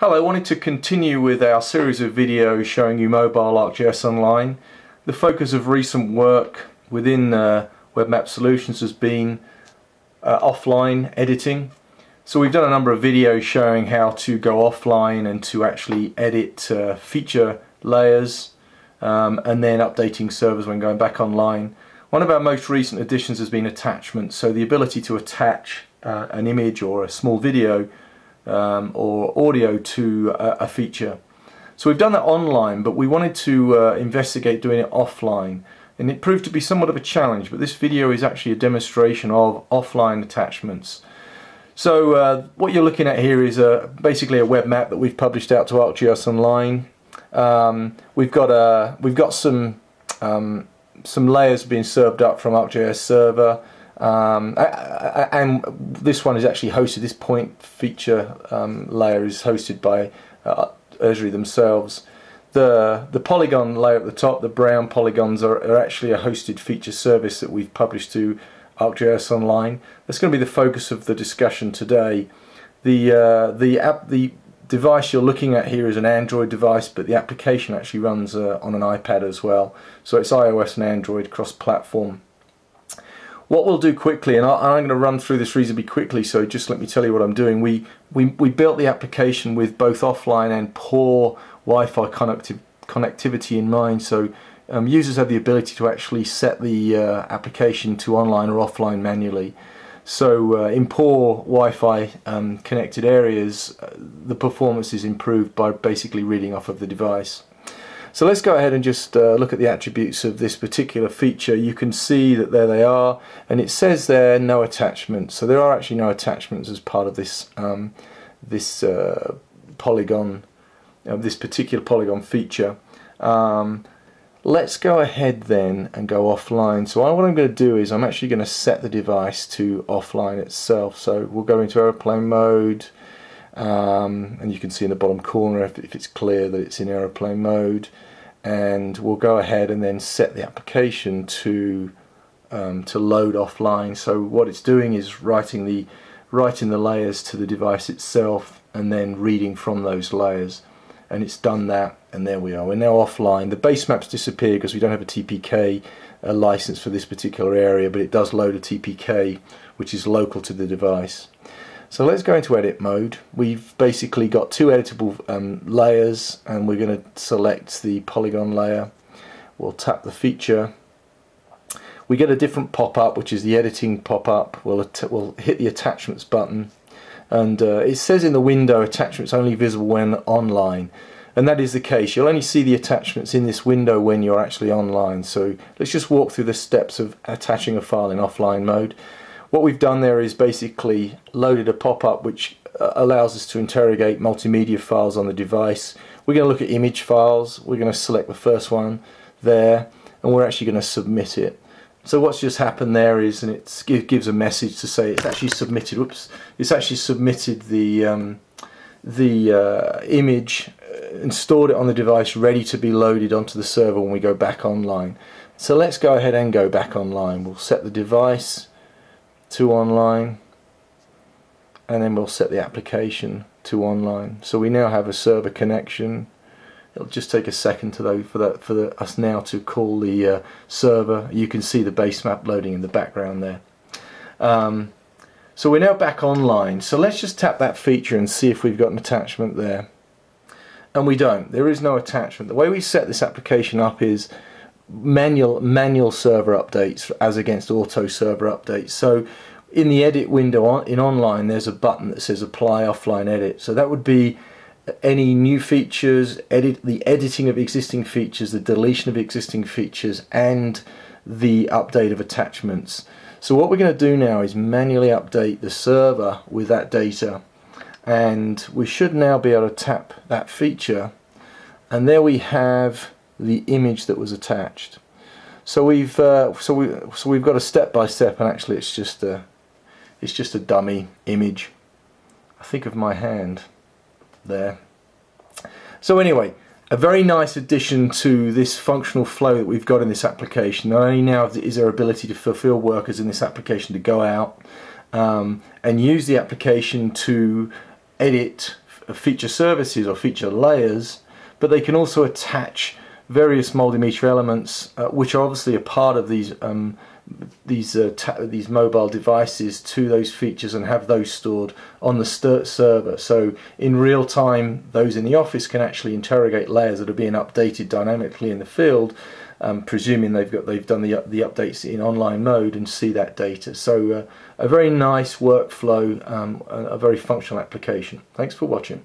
Hello, I wanted to continue with our series of videos showing you mobile ArcGIS Online. The focus of recent work within uh, WebMap Solutions has been uh, offline editing. So we've done a number of videos showing how to go offline and to actually edit uh, feature layers um, and then updating servers when going back online. One of our most recent additions has been attachments, so the ability to attach uh, an image or a small video um, or audio to a, a, feature. So we've done that online, but we wanted to uh, investigate doing it offline. And it proved to be somewhat of a challenge, but this video is actually a demonstration of offline attachments. So uh, what you're looking at here is a, basically a web map that we've published out to ArcGIS Online. Um, we've got a, we've got some um, some layers being served up from ArcGIS server. Um, and this one is actually hosted, this point feature um, layer is hosted by uh, themselves. The, the polygon layer at the top, the brown polygons, are, are actually a hosted feature service that we've published to ArcGIS Online. That's going to be the focus of the discussion today. The, uh, the, app, the device you're looking at here is an Android device, but the application actually runs uh, on an iPad as well. So it's iOS and Android cross-platform. What we'll do quickly, and I'm going to run through this reasonably quickly, so just let me tell you what I'm doing. We, we, we built the application with both offline and poor Wi-Fi connecti connectivity in mind, so um, users have the ability to actually set the uh, application to online or offline manually. So uh, in poor Wi-Fi um, connected areas, uh, the performance is improved by basically reading off of the device. So let's go ahead and just uh, look at the attributes of this particular feature. You can see that there they are, and it says there no attachments. So there are actually no attachments as part of this um, this uh, polygon, uh, this particular polygon feature. Um, let's go ahead then and go offline. So what I'm going to do is I'm actually going to set the device to offline itself. So we'll go into aeroplane mode. Um, and you can see in the bottom corner if, if, it's clear that it's in aeroplane mode. And we'll go ahead and then set the application to um, to load offline. So what it's doing is writing the writing the layers to the device itself and then reading from those layers. And it's done that and there we are. We're now offline. The base maps disappear because we don't have a TPK a license for this particular area but it does load a TPK which is local to the device so let's go into edit mode. We've basically got two editable um, layers and we're going to select the polygon layer. We'll tap the feature. We get a different pop-up which is the editing pop-up. We'll, we'll hit the attachments button and uh, it says in the window attachments only visible when online and that is the case. You'll only see the attachments in this window when you're actually online. So let's just walk through the steps of attaching a file in offline mode. What we've done there is basically loaded a pop-up which uh, allows us to interrogate multimedia files on the device. We're going to look at image files. We're going to select the first one there and we're actually going to submit it. So what's just happened there is, and it gives a message to say it's actually submitted. Whoops! It's actually submitted the um, the uh, image uh, and stored it on the device, ready to be loaded onto the server when we go back online. So let's go ahead and go back online. We'll set the device to online and then we'll set the application to online. So we now have a server connection. It'll just take a second to though for that for the, us now to call the uh, server. You can see the base map loading in the background there. Um, so we're now back online. So let's just tap that feature and see if we've got an attachment there. And we don't. There is no attachment. The way we set this application up is manual manual server updates as against auto server updates. So in the edit window on, in online there's a button that says apply offline edit. So that would be any new features, edit the editing of existing features, the deletion of existing features and the update of attachments. So what we're going to do now is manually update the server with that data and we should now be able to tap that feature and there we have the image that was attached. So we've uh, so we so we've got a step by step, and actually it's just a it's just a dummy image. I think of my hand there. So anyway, a very nice addition to this functional flow that we've got in this application. Not only now is there ability to fulfill workers in this application to go out um, and use the application to edit feature services or feature layers, but they can also attach various multimedia elements, uh, which are obviously a part of these um, these uh, these mobile devices to those features and have those stored on the server. So in real time, those in the office can actually interrogate layers that are being updated dynamically in the field, um, presuming they've got they've done the the updates in online mode and see that data. So uh, a very nice workflow, um, a very functional application. Thanks for watching.